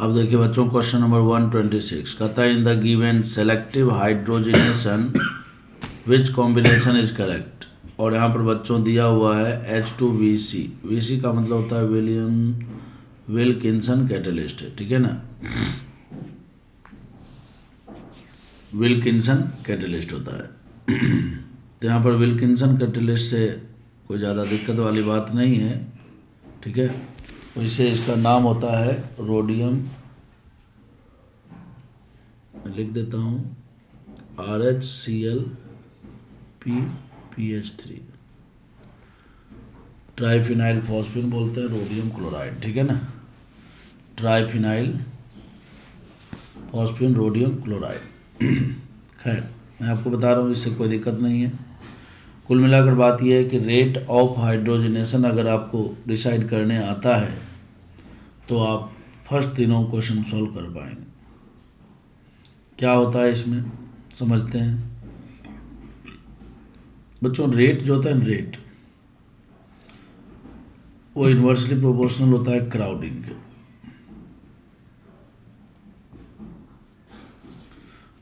अब देखिए बच्चों question number one twenty six कहता है in the given selective hydrogenation which combination is correct और यहाँ पर बच्चों दिया हुआ है H two V C V C का मतलब होता है विलियम विलकिंसन कैटलिस्ट, ठीक है ना? विलकिंसन कैटलिस्ट होता है। तो यहाँ पर विलकिंसन कैटलिस्ट से कोई ज़्यादा दिक्कत वाली बात नहीं है, ठीक है? वैसे इसका नाम होता है रोडियम लिख देता हूँ। R H C L P P H three triphenyl phosphine बोलते हैं रोडियम क्लोराइड ठीक है ना? ट्राईफिनाइल फॉस्फिन रोडियम क्लोराइड खैर, मैं आपको बता रहा हूँ, इससे कोई दिक्कत नहीं है। कुल मिलाकर बात यह है कि रेट ऑफ़ हाइड्रोजनेशन अगर आपको डिसाइड करने आता है तो आप फ़र्स्ट तीनों क्वेश्चन सॉल्व कर पाएँगे। क्या होता है इसमें? समझते हैं। बच्चों रेट जो होता है रेट वो इन्वर्सली प्रोपोर्शनल होता है क्राउडिंग के।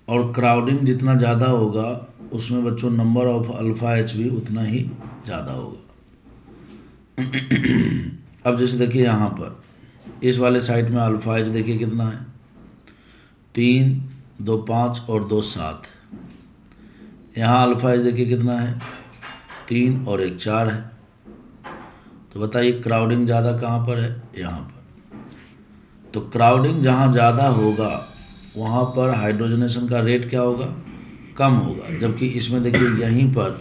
और क्राउडिंग जितना ज़्यादा होगा उसमें बच्चों नंबर ऑफ़ अल्फ़ा एच भी उतना ही ज़्यादा होगा। अब जैसे देखिए यहाँ पर, इस वाले साइड में अल्फ़ा एच देखिए कितना है। तीन, दो पाँच और दो सात। यहाँ अल्फ़ा एच देखिए कितना है। तीन और एक चार है। तो बताइए क्राउडिंग ज़्यादा कहाँ पर है? यहाँ पर। तो क्राउडिंग जहाँ ज़्यादा होगा, वहाँ पर हाइड्रोजनेशन का रेट क्या होगा? कम होगा। जबकि इसमें देखिए, यहीं पर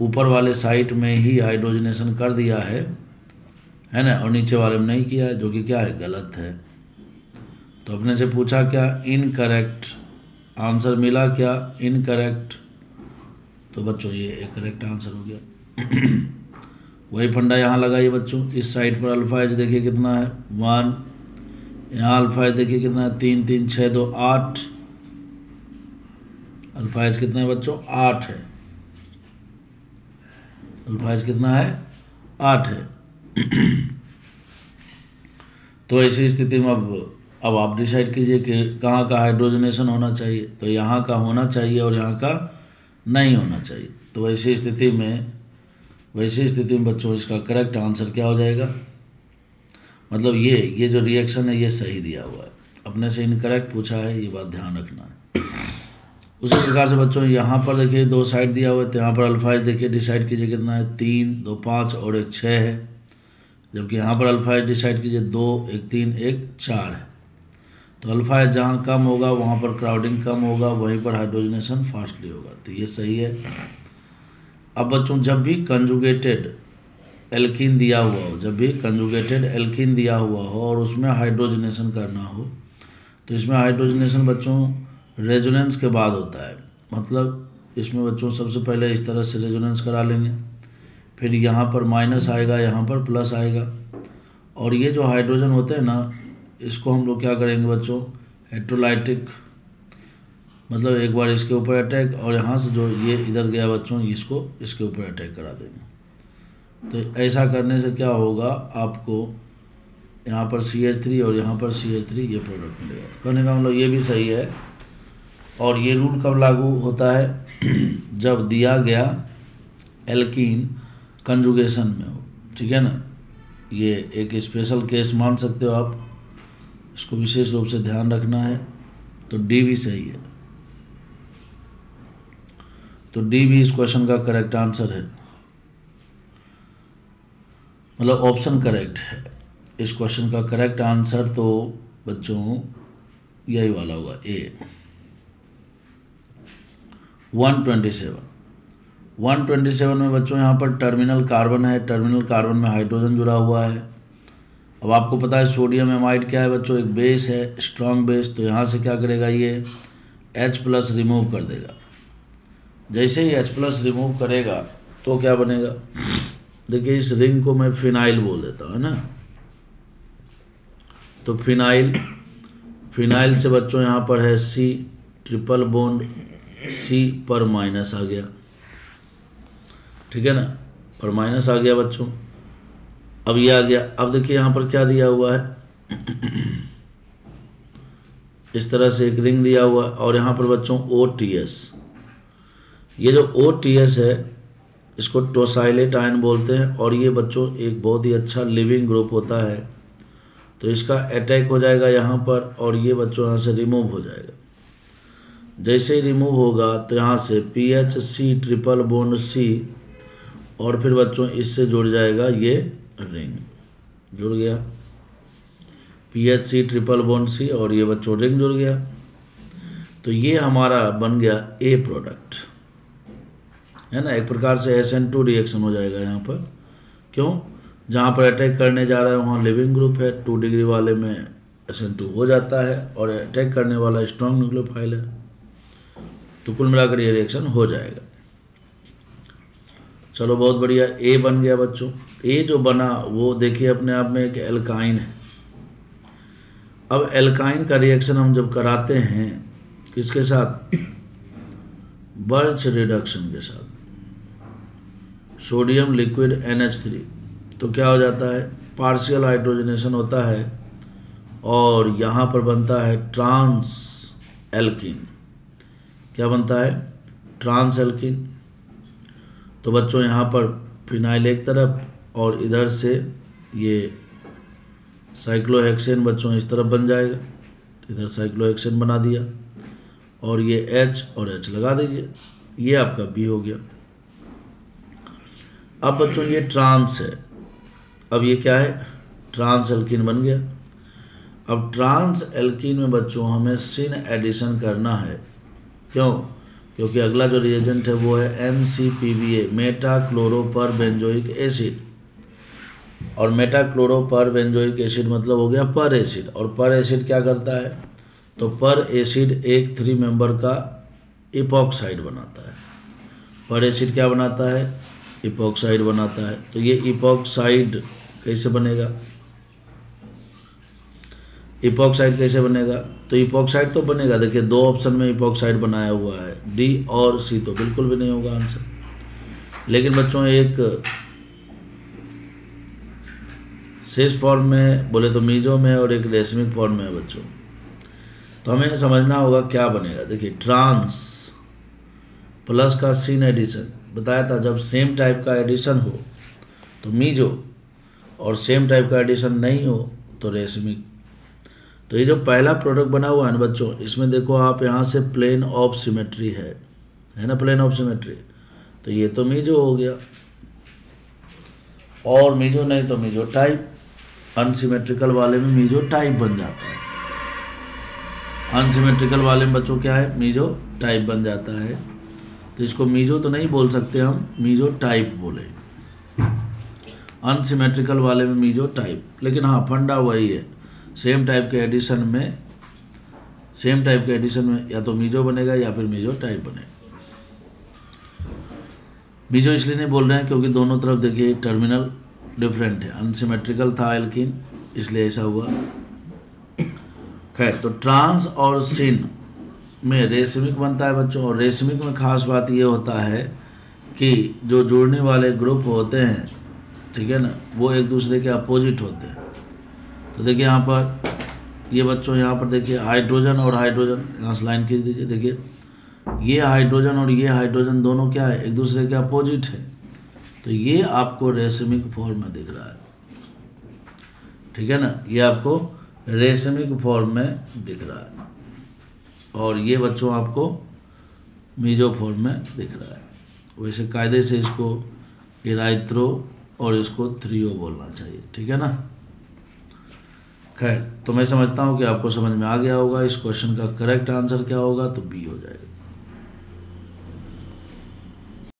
ऊपर वाले साइट में ही हाइड्रोजनेशन कर दिया है है ना? और नीचे वाले में नहीं किया है, जो कि क्या है? गलत है। तो अपने से पूछा क्या? इनकरेक्ट आंसर मिला क्या? इनकरेक्ट तो बच्चों, ये एक करेक्ट आंसर हो गया। वही फंडा यहाँ लगाइए बच्चों। इस साइड पर अल्फ़ा एच देखिए कितना है। वन यहाँ अल्फ़ा एच देखिए कितना है। तीन तीन छः दो, आठ। अल्फ़ा एच कितना है बच्चों? आठ है। अल्फाइज कितना है? आठ है। तो ऐसी स्थिति में अब अब आप डिसाइड कीजिए कि कहाँ का हाइड्रोजनेशन होना चाहिए। तो यहाँ का होना चाहिए और यहाँ का नहीं होना चाहिए। तो वैसी स्थिति में, वैसी स्थिति में बच्चों, इसका करेक्ट आंसर क्या हो जाएगा? मतलब ये ये जो रिएक्शन है, ये सही दिया हुआ है। अपने से इनकरेक्ट पूछा है, ये बात ध्यान रखना है। उसी प्रकार से बच्चों, यहाँ पर देखिए दो साइड दिया हुआ है तो यहाँ पर अल्फाइज देखिए डिसाइड कीजिए कितना है, तीन, दो, पाँच और एक छः है। जबकि यहाँ पर अल्फाइज डिसाइड कीजिए दो, एक, तीन, एक, चार है। तो अल्फाइज जहाँ कम होगा, वहाँ पर क्राउडिंग कम होगा, वहीं पर हाइड्रोजनेशन फास्टली होगा। तो ये सही है। अब बच्चों, जब भी कंजुगेटेड एल्किन दिया हुआ हो, जब भी कंजुगेटेड एल्किन दिया हुआ हो और उसमें हाइड्रोजनेशन करना हो तो इसमें हाइड्रोजनेशन बच्चों रेजोनेंस के बाद होता है। मतलब इसमें बच्चों सबसे पहले इस तरह से रेजोनेंस करा लेंगे। फिर यहाँ पर माइनस आएगा, यहाँ पर प्लस आएगा। और ये जो हाइड्रोजन होते हैं ना, इसको हम लोग क्या करेंगे बच्चों? हेट्रोलाइटिक मतलब एक बार इसके ऊपर अटैक और यहाँ से जो ये इधर गया बच्चों, इसको इसके ऊपर अटैक करा देंगे। तो ऐसा करने से क्या होगा? आपको यहाँ पर सी एच थ्री और यहाँ पर सी एच थ्री ये प्रोडक्ट मिलेगा। तो कहने का मतलब ये भी सही है और ये रूल कब लागू होता है? जब दिया गया एल्कीन कंजुगेशन में हो। ठीक है ना? ये एक स्पेशल केस मान सकते हो आप। इसको विशेष रूप से ध्यान रखना है। तो डी भी सही है। तो डी भी इस क्वेश्चन का करेक्ट आंसर है। मतलब ऑप्शन करेक्ट है। इस क्वेश्चन का करेक्ट आंसर तो बच्चों, यही वाला होगा A one twenty seven one twenty seven में बच्चों, यहाँ पर टर्मिनल कार्बन है टर्मिनल कार्बन में हाइड्रोजन जुड़ा हुआ है। अब आपको पता है सोडियम एमाइड क्या है बच्चों? एक बेस है स्ट्रॉन्ग बेस तो यहाँ से क्या करेगा ये? H प्लस रिमूव कर देगा। जैसे ही H प्लस रिमूव करेगा तो क्या बनेगा? देखिए, इस रिंग को मैं फिनाइल बोल देता हूँ, है ना? तो फिनाइल फिनाइल से बच्चों, यहाँ पर है सी ट्रिपल बॉन्ड सी पर माइनस आ गया। ठीक है ना? पर माइनस आ गया बच्चों। अब ये आ गया। अब देखिए यहाँ पर क्या दिया हुआ है। इस तरह से एक रिंग दिया हुआ है और यहाँ पर बच्चों ओ टी एस ये जो ओ टी एस है, इसको टोसाइलेट आयन बोलते हैं और ये बच्चों एक बहुत ही अच्छा लिविंग ग्रुप होता है। तो इसका अटैक हो जाएगा यहाँ पर और ये बच्चों यहाँ से रिमूव हो जाएगा। जैसे ही रिमूव होगा तो यहाँ से P H C triple bond C और फिर बच्चों इससे जुड़ जाएगा ये रिंग जुड़ गया। P H C triple bond C और ये बच्चों रिंग जुड़ गया। तो ये हमारा बन गया ए प्रोडक्ट है ना? एक प्रकार से एस एन टू रिएक्शन हो जाएगा यहाँ पर। क्यों? जहाँ पर अटैक करने जा रहा है, वहाँ लिविंग ग्रुप है। टू डिग्री वाले में एस एन टू हो जाता है और अटैक करने वाला स्ट्रॉन्ग न्यूक्लियोफाइल है। तो कुल मिलाकर ये रिएक्शन हो जाएगा। चलो, बहुत बढ़िया। ए बन गया बच्चों। ए जो बना, वो देखिए अपने आप में एक एल्काइन है। अब एल्काइन का रिएक्शन हम जब कराते हैं, किसके साथ? बर्च रिडक्शन के साथ। Sodium, liquid N H three तो क्या हो जाता है? पार्शियल हाइड्रोजनेशन होता है और यहाँ पर बनता है ट्रांस एल्किन क्या बनता है? ट्रांस एल्किन तो बच्चों, यहाँ पर फिनाइल एक तरफ़ और इधर से ये साइक्लोहेक्सेन बच्चों, इस तरफ़ बन जाएगा। इधर साइक्लोहेक्सेन बना दिया और ये एच और एच लगा दीजिए। ये आपका बी हो गया। अब बच्चों, ये ट्रांस है। अब ये क्या है? ट्रांस एल्किन बन गया। अब ट्रांस एल्किन में बच्चों, हमें सिन एडिशन करना है। क्यों? क्योंकि अगला जो रिएजेंट है वो है M C P B A meta chloroperbenzoic acid और मेटा क्लोरोपर बेंजोइक एसिड मतलब हो गया पर एसिड और पर एसिड क्या करता है? तो पर एसिड एक थ्री मेंबर का इपॉक्साइड बनाता है. पर एसिड क्या बनाता है? इपॉक्साइड बनाता है. तो ये इपॉक्साइड कैसे बनेगा? इपॉक्साइड कैसे बनेगा? तो इपॉक्साइड तो बनेगा। देखिए, दो ऑप्शन में इपॉक्साइड बनाया हुआ है डी और सी तो बिल्कुल भी नहीं होगा आंसर लेकिन बच्चों, एक शेष फॉर्म में, बोले तो मीजो में और एक रेशमिक फॉर्म में है बच्चों. तो हमें समझना होगा क्या बनेगा। देखिए ट्रांस प्लस का सीन एडिशन बताया था, जब सेम टाइप का एडिशन हो तो मीजो और सेम टाइप का एडिशन नहीं हो तो रेशमिक तो ये जो पहला प्रोडक्ट बना हुआ है ना बच्चों, इसमें देखो आप यहाँ से प्लेन ऑफ़ सिमेट्री है। है ना प्लेन ऑफ़ सिमेट्री तो ये तो मीजो हो गया। और मीजो नहीं तो मीजो टाइप अनसिमेट्रिकल वाले में मीजो टाइप बन जाता है। अनसिमेट्रिकल वाले में बच्चों क्या है? मीजो टाइप बन जाता है। तो इसको मीजो तो नहीं बोल सकते हम मीजो टाइप बोले। अनसिमेट्रिकल वाले में मीजो टाइप लेकिन हाँ फंडा वही है। सेम टाइप के एडिशन में, सेम टाइप के एडिशन में या तो मीजो बनेगा या फिर मीजो टाइप बनेगा। मीजो इसलिए नहीं बोल रहे हैं क्योंकि दोनों तरफ़ देखिए टर्मिनल डिफरेंट है। अनसिमेट्रिकल था एल्किन इसलिए ऐसा हुआ। खैर तो ट्रांस और सिन में रेशमिक बनता है बच्चों, और रेशमिक में खास बात ये होता है कि जो जुड़ने वाले ग्रुप होते हैं, ठीक है ना, वो एक दूसरे के अपोजिट होते हैं। तो देखिए यहाँ पर, ये बच्चों यहाँ पर देखिए हाइड्रोजन और हाइड्रोजन यहाँ से लाइन खींच दीजिए, देखिए। ये हाइड्रोजन और ये हाइड्रोजन दोनों क्या है? एक दूसरे के अपोजिट है। तो ये आपको रेशमिक फॉर्म में दिख रहा है। ठीक है ना? ये आपको रेशमिक फॉर्म में दिख रहा है। और ये बच्चों आपको मीजो फॉर्म में दिख रहा है। वैसे कायदे से इसको इराइत्रो और इसको थ्रियो बोलना चाहिए। ठीक है ना? खैर तो मैं समझता हूँ कि आपको समझ में आ गया होगा, इस क्वेश्चन का करेक्ट आंसर क्या होगा तो बी हो जाएगा।